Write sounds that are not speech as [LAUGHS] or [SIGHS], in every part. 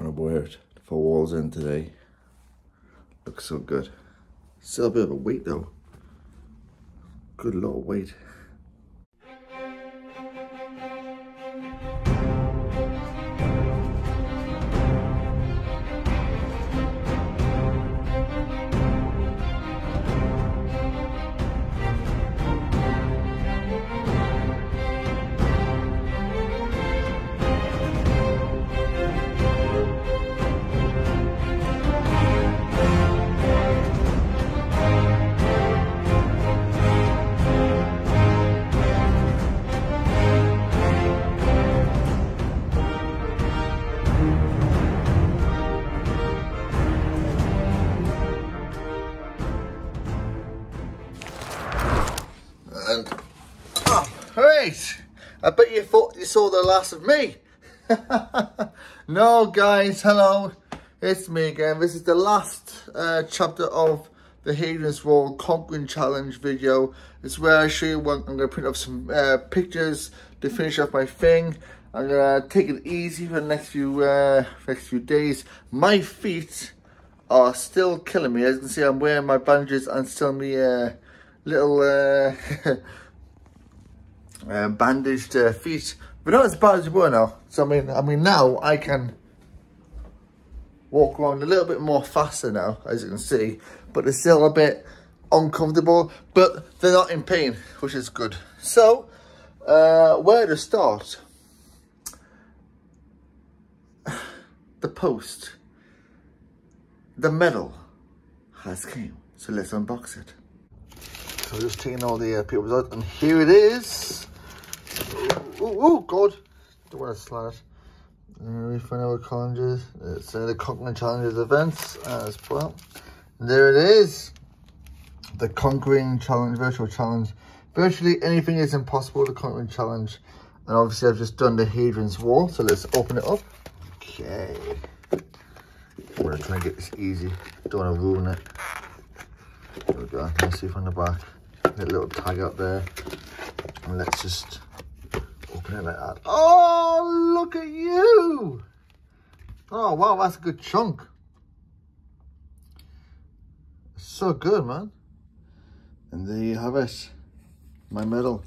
gonna wear it for Wallsend today. Looks so good. Still a bit of a weight though. Good lot of weight. I bet you thought you saw the last of me. [LAUGHS] no, guys, hello, it's me again. This is the last uh, chapter of the Hadrian's Wall Conquering Challenge video. It's where I show you what I'm going to print up some uh, pictures to finish off my thing. I'm going to take it easy for the next few uh, next few days. My feet are still killing me. As you can see, I'm wearing my bandages and still me uh, little [LAUGHS] uh, bandaged uh, feet, but not as bad as they were now. So I mean, I mean now I can walk around a little bit more faster now, as you can see, but they're still a bit uncomfortable, but they're not in pain, which is good. So, uh, where to start? [SIGHS] The post, the medal has came. So let's unbox it. So just taking all the uh, papers out, and here it is. Oh, God. Don't want to slide it. And we find out what challenges. It's uh, the Conquering Challenges events as well. And there it is. The Conquering Challenge, Virtual Challenge. Virtually anything is impossible, the Conquering Challenge. And obviously I've just done the Hadrian's Wall, so let's open it up. Okay. I'm gonna try and get this easy. Don't want to ruin it. There we go. Let's see on the back. Get a little tag up there. And let's just like that. Oh, look at you! Oh, wow, that's a good chunk. So good, man. And there you have it. My medal.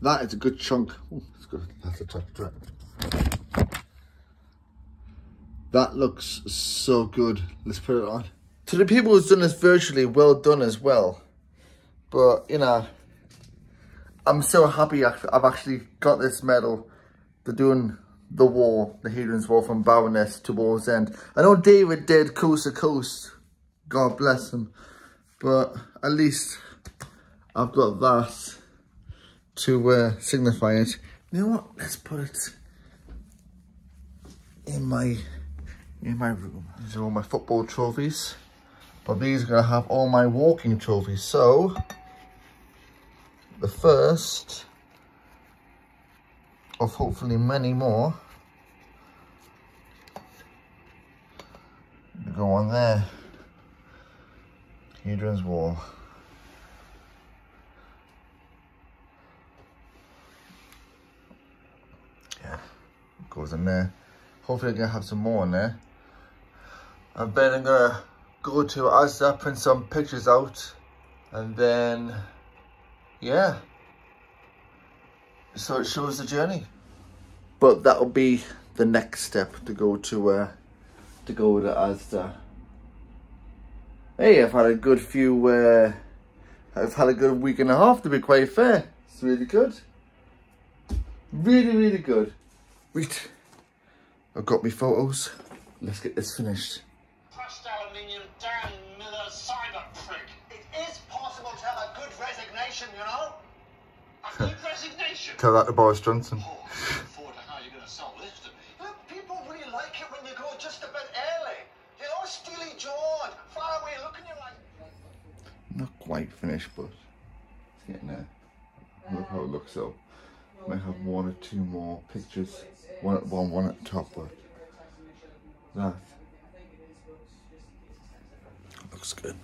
That is a good chunk. Good. That's a track. That looks so good. Let's put it on. To the people who's done this virtually, well done as well. But, you know, I'm so happy I've actually got this medal for doing the war, the Hadrian's Wall from Bowness to Wallsend. I know David did Coast to Coast. God bless him. But at least I've got that to uh, signify it. You know what? Let's put it in my in my room. These are all my football trophies. But these are going to have all my walking trophies. So, the first of hopefully many more go on there. Hadrian's Wall. Yeah, goes in there. Hopefully I'm to have some more in there. And then I'm to go to Asda, print some pictures out. And then, yeah. So it shows the journey. But that'll be the next step to go to, uh, to go to Asda. Hey, I've had a good few, uh, I've had a good week and a half to be quite fair. It's really good. Really, really good. Wait. I've got my photos. Let's get this finished. crushed aluminium Dan Miller cyber prick. Resignation, you know? A [LAUGHS] good resignation? Tell that to Boris Johnson. Oh, I look forward to how you're going to sell this to me. Look, people really like it when you go just a bit early. You know, steely jawed, far away looking, you're like... Not quite finished, but it's getting there. Look how it looks though. Might have one or two more pictures. One at one, one at the top, but that looks good.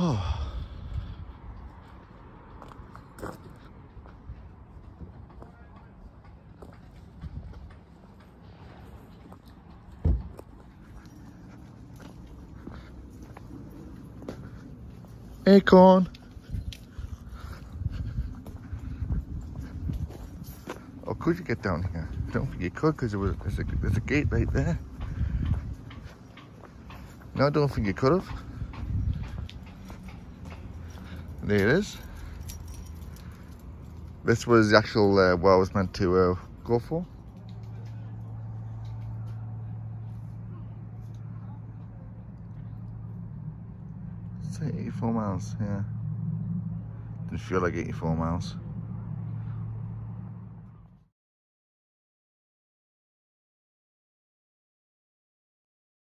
[SIGHS] Oh. Acorn. Or could you get down here? Don't think you could because there there's a, there's a gate right there. No, I don't think you could have. There it is. This was the actual uh, what I was meant to uh, go for. It's 84 miles, yeah. Didn't feel like 84 miles.